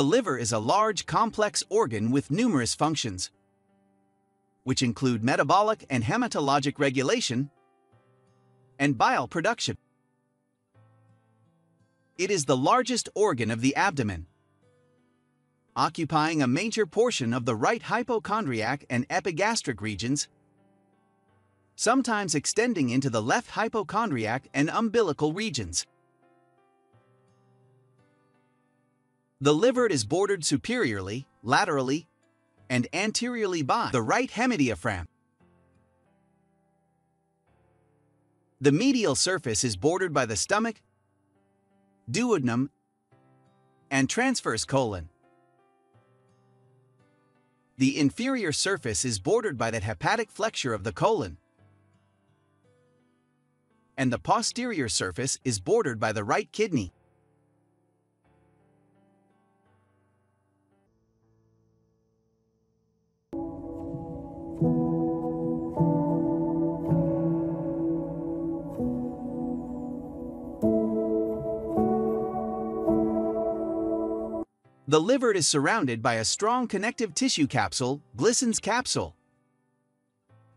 The liver is a large, complex organ with numerous functions, which include metabolic and hematologic regulation and bile production. It is the largest organ of the abdomen, occupying a major portion of the right hypochondriac and epigastric regions, sometimes extending into the left hypochondriac and umbilical regions. The liver is bordered superiorly, laterally, and anteriorly by the right hemidiaphragm. The medial surface is bordered by the stomach, duodenum, and transverse colon. The inferior surface is bordered by the hepatic flexure of the colon, and the posterior surface is bordered by the right kidney. The liver is surrounded by a strong connective tissue capsule, Glisson's capsule,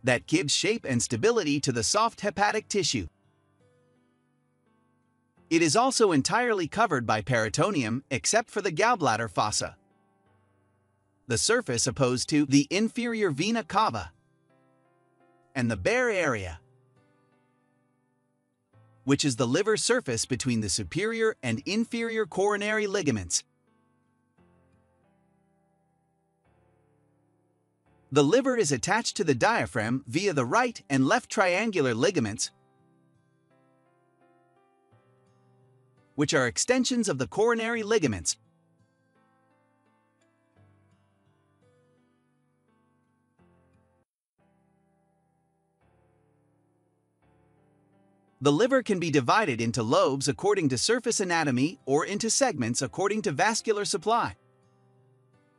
that gives shape and stability to the soft hepatic tissue. It is also entirely covered by peritoneum except for the gallbladder fossa, the surface opposed to the inferior vena cava, and the bare area, which is the liver surface between the superior and inferior coronary ligaments. The liver is attached to the diaphragm via the right and left triangular ligaments, which are extensions of the coronary ligaments. The liver can be divided into lobes according to surface anatomy or into segments according to vascular supply.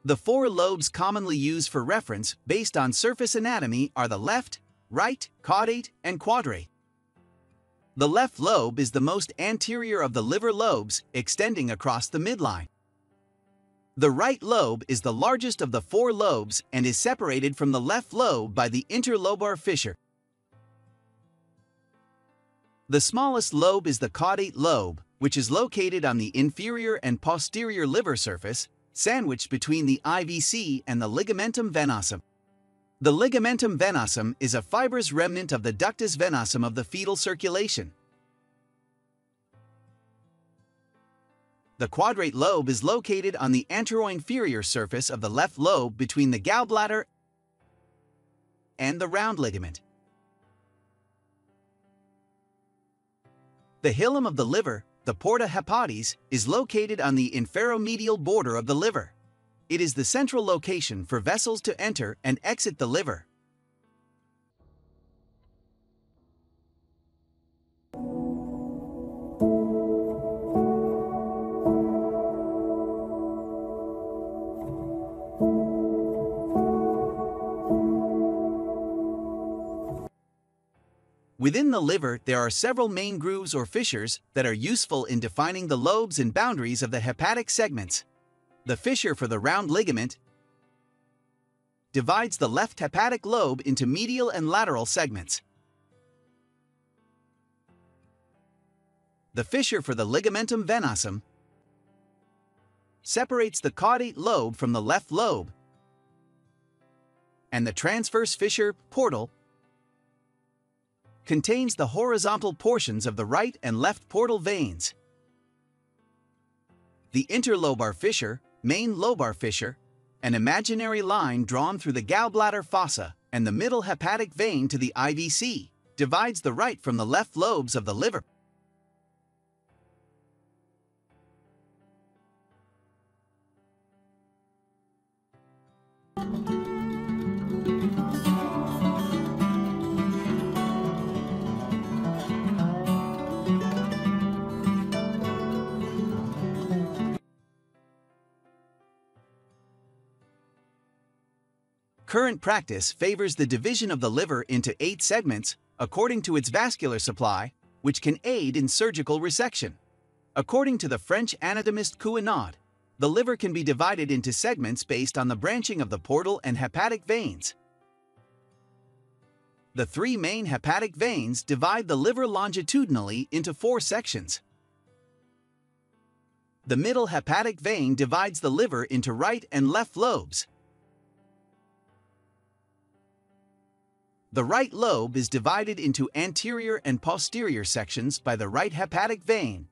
The four lobes commonly used for reference based on surface anatomy are the left, right, caudate, and quadrate. The left lobe is the most anterior of the liver lobes, extending across the midline. The right lobe is the largest of the four lobes and is separated from the left lobe by the interlobar fissure. The smallest lobe is the caudate lobe, which is located on the inferior and posterior liver surface sandwiched between the IVC and the ligamentum venosum. The ligamentum venosum is a fibrous remnant of the ductus venosum of the fetal circulation. The quadrate lobe is located on the anteroinferior surface of the left lobe between the gallbladder and the round ligament. The hilum of the liver the porta hepatis is located on the inferomedial border of the liver. It is the central location for vessels to enter and exit the liver. Within the liver, there are several main grooves or fissures that are useful in defining the lobes and boundaries of the hepatic segments. The fissure for the round ligament divides the left hepatic lobe into medial and lateral segments. The fissure for the ligamentum venosum separates the caudate lobe from the left lobe, and the transverse fissure, portal, contains the horizontal portions of the right and left portal veins. The interlobar fissure, main lobar fissure, an imaginary line drawn through the gallbladder fossa and the middle hepatic vein to the IVC, divides the right from the left lobes of the liver. Current practice favors the division of the liver into eight segments according to its vascular supply, which can aid in surgical resection. According to the French anatomist Couinaud, the liver can be divided into segments based on the branching of the portal and hepatic veins. The three main hepatic veins divide the liver longitudinally into four sections. The middle hepatic vein divides the liver into right and left lobes. The right lobe is divided into anterior and posterior sections by the right hepatic vein,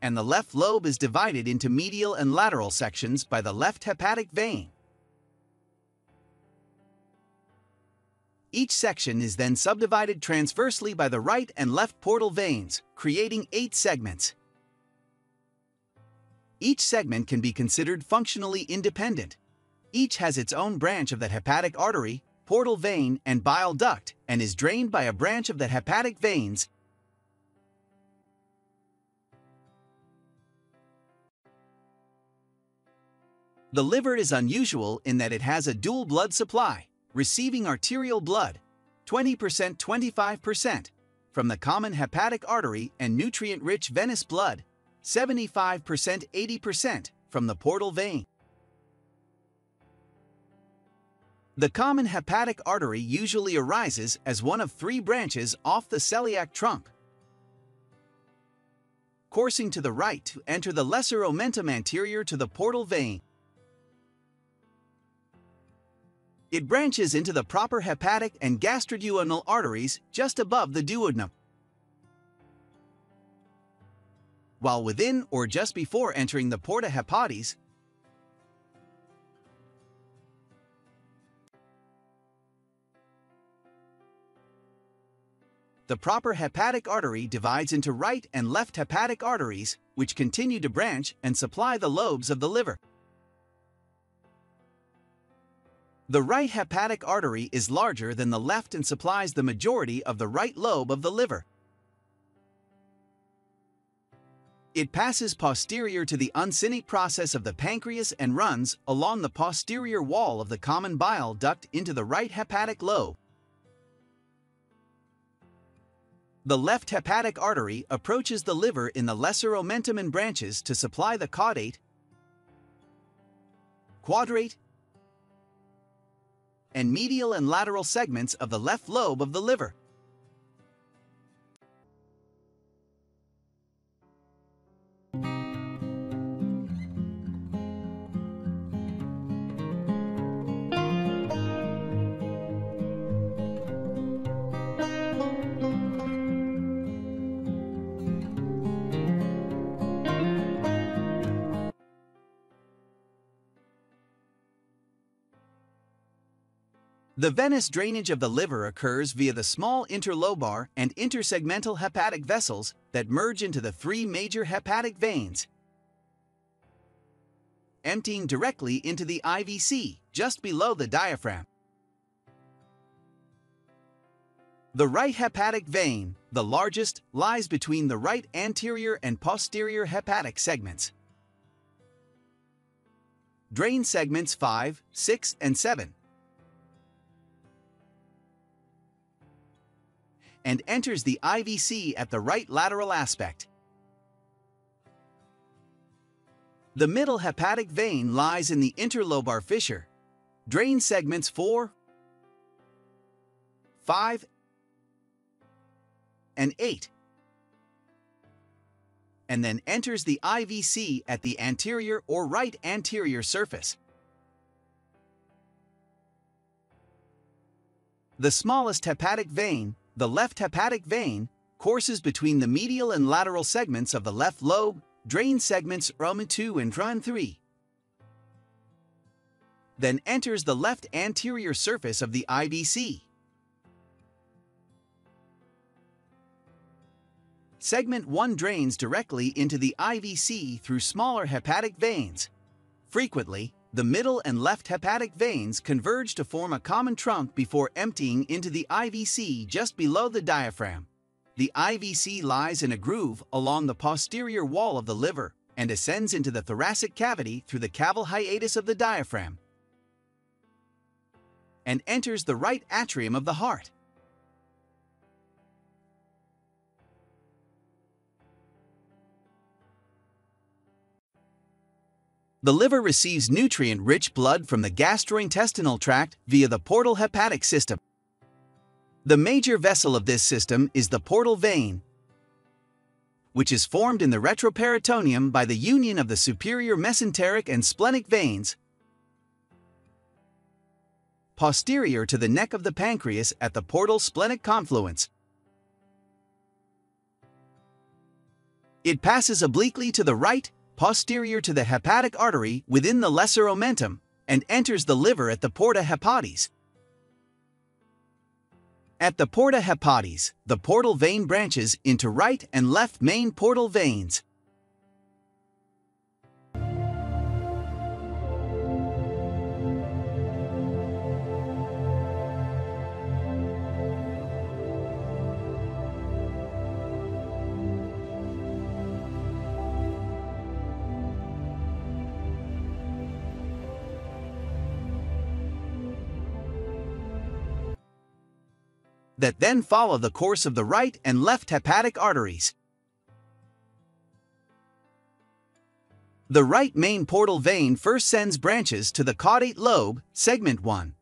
and the left lobe is divided into medial and lateral sections by the left hepatic vein. Each section is then subdivided transversely by the right and left portal veins, creating eight segments. Each segment can be considered functionally independent. Each has its own branch of the hepatic artery, portal vein, and bile duct, and is drained by a branch of the hepatic veins The liver is unusual in that it has a dual blood supply, receiving arterial blood, 20% 25%, from the common hepatic artery and nutrient-rich venous blood, 75% 80% from the portal vein. The common hepatic artery usually arises as one of three branches off the celiac trunk, coursing to the right to enter the lesser omentum anterior to the portal vein. It branches into the proper hepatic and gastroduodenal arteries just above the duodenum. While within or just before entering the porta hepatis, the proper hepatic artery divides into right and left hepatic arteries, which continue to branch and supply the lobes of the liver. The right hepatic artery is larger than the left and supplies the majority of the right lobe of the liver. It passes posterior to the uncinate process of the pancreas and runs along the posterior wall of the common bile duct into the right hepatic lobe. The left hepatic artery approaches the liver in the lesser omentum and branches to supply the caudate, quadrate, and medial and lateral segments of the left lobe of the liver. The venous drainage of the liver occurs via the small interlobar and intersegmental hepatic vessels that merge into the three major hepatic veins, emptying directly into the IVC just below the diaphragm. The right hepatic vein, the largest, lies between the right anterior and posterior hepatic segments. Drain segments 5, 6, and 7 and enters the IVC at the right lateral aspect. The middle hepatic vein lies in the interlobar fissure. Drain segments 4, 5, and 8, and then enters the IVC at the anterior or right anterior surface. The smallest hepatic vein the left hepatic vein courses between the medial and lateral segments of the left lobe, drain segments Roman 2 and Roman 3. Then enters the left anterior surface of the IVC. Segment 1 drains directly into the IVC through smaller hepatic veins. Frequently, the middle and left hepatic veins converge to form a common trunk before emptying into the IVC just below the diaphragm. The IVC lies in a groove along the posterior wall of the liver and ascends into the thoracic cavity through the caval hiatus of the diaphragm and enters the right atrium of the heart. The liver receives nutrient-rich blood from the gastrointestinal tract via the portal hepatic system. The major vessel of this system is the portal vein, which is formed in the retroperitoneum by the union of the superior mesenteric and splenic veins posterior to the neck of the pancreas at the portal splenic confluence. It passes obliquely to the right posterior to the hepatic artery within the lesser omentum, and enters the liver at the porta hepatis. At the porta hepatis, the portal vein branches into right and left main portal veins. That then follow the course of the right and left hepatic arteries. The right main portal vein first sends branches to the caudate lobe, segment 1,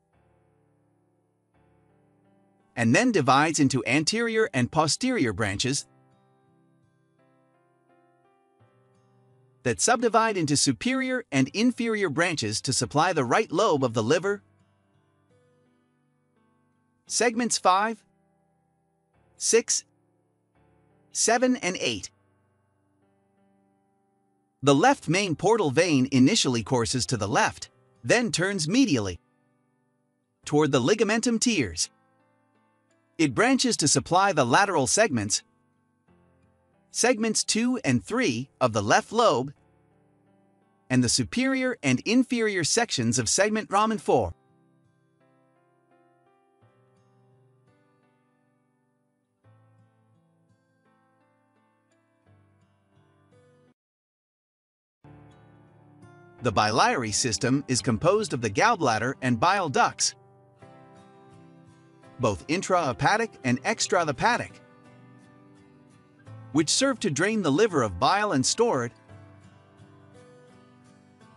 and then divides into anterior and posterior branches that subdivide into superior and inferior branches to supply the right lobe of the liver, segments 5, 6, 7, and 8. The left main portal vein initially courses to the left, then turns medially toward the ligamentum teres. It branches to supply the lateral segments, segments 2 and 3 of the left lobe, and the superior and inferior sections of segment Roman 4. The biliary system is composed of the gallbladder and bile ducts, both intrahepatic and extrahepatic, which serve to drain the liver of bile and store it.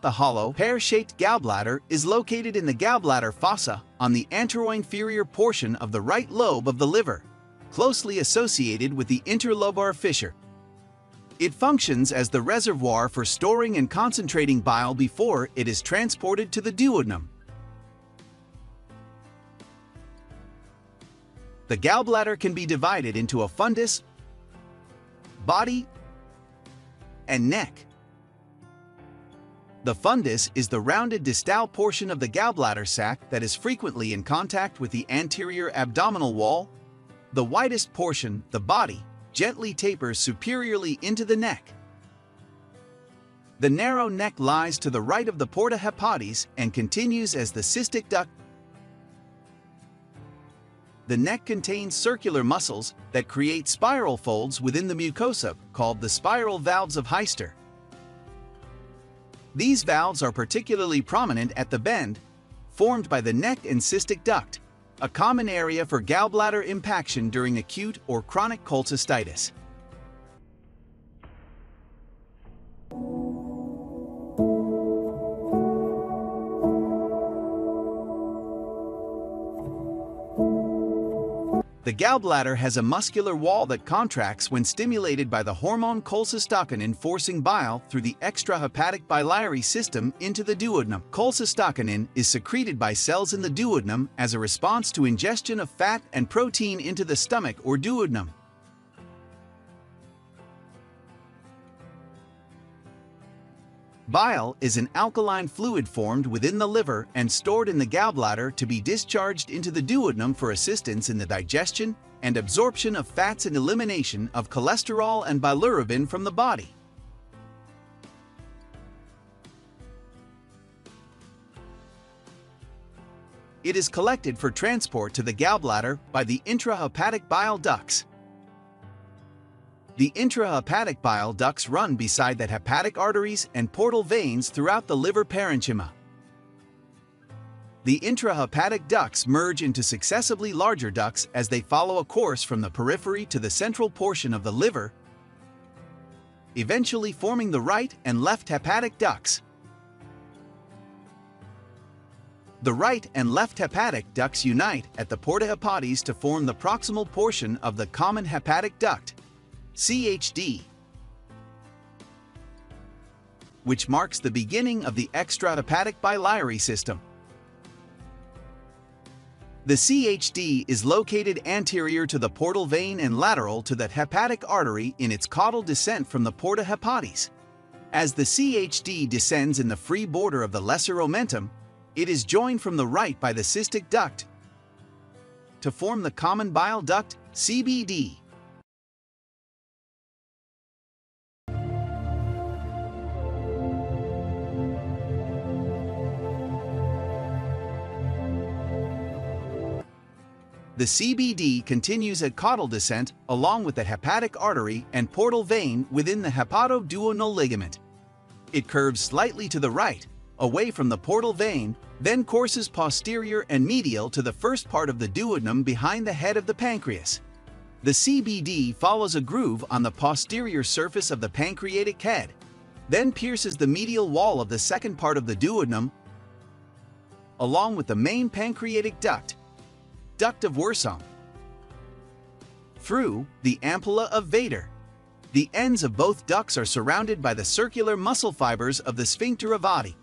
The hollow, pear-shaped gallbladder is located in the gallbladder fossa on the anteroinferior portion of the right lobe of the liver, closely associated with the interlobar fissure. It functions as the reservoir for storing and concentrating bile before it is transported to the duodenum. The gallbladder can be divided into a fundus, body, and neck. The fundus is the rounded distal portion of the gallbladder sac that is frequently in contact with the anterior abdominal wall. The widest portion, the body, gently tapers superiorly into the neck. The narrow neck lies to the right of the porta hepatis and continues as the cystic duct. The neck contains circular muscles that create spiral folds within the mucosa called the spiral valves of Heister. These valves are particularly prominent at the bend, formed by the neck and cystic duct a common area for gallbladder impaction during acute or chronic cholecystitis. The gallbladder has a muscular wall that contracts when stimulated by the hormone cholecystokinin forcing bile through the extrahepatic biliary system into the duodenum. Cholecystokinin is secreted by cells in the duodenum as a response to ingestion of fat and protein into the stomach or duodenum. Bile is an alkaline fluid formed within the liver and stored in the gallbladder to be discharged into the duodenum for assistance in the digestion and absorption of fats and elimination of cholesterol and bilirubin from the body. It is collected for transport to the gallbladder by the intrahepatic bile ducts. The intrahepatic bile ducts run beside the hepatic arteries and portal veins throughout the liver parenchyma. The intrahepatic ducts merge into successively larger ducts as they follow a course from the periphery to the central portion of the liver, eventually forming the right and left hepatic ducts. The right and left hepatic ducts unite at the porta hepatis to form the proximal portion of the common hepatic duct, CHD, which marks the beginning of the extrahepatic biliary system. The CHD is located anterior to the portal vein and lateral to the hepatic artery in its caudal descent from the porta hepatis. As the CHD descends in the free border of the lesser omentum, it is joined from the right by the cystic duct to form the common bile duct, CBD. The CBD continues at caudal descent along with the hepatic artery and portal vein within the hepatoduodenal ligament. It curves slightly to the right, away from the portal vein, then courses posterior and medial to the first part of the duodenum behind the head of the pancreas. The CBD follows a groove on the posterior surface of the pancreatic head, then pierces the medial wall of the second part of the duodenum along with the main pancreatic duct duct of Wirsung. Through the ampulla of Vater. The ends of both ducts are surrounded by the circular muscle fibers of the sphincter of Oddi.